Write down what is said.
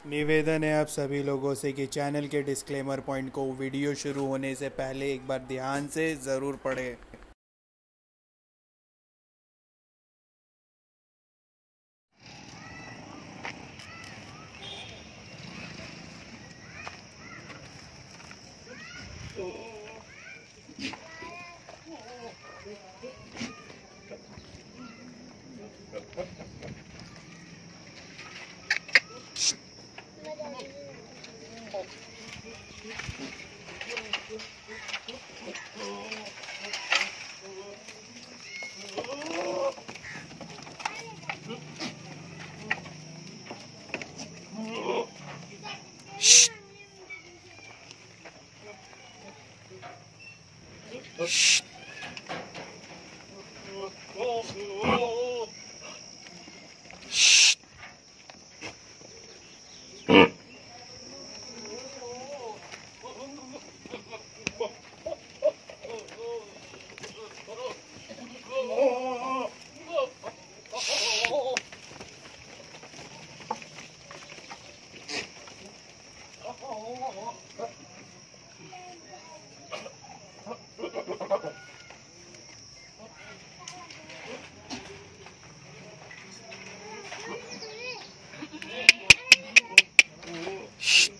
निवेदन है आप सभी लोगों से कि चैनल के डिस्क्लेमर पॉइंट को वीडियो शुरू होने से पहले एक बार ध्यान से ज़रूर पढ़ें Shh. Ops. Shh.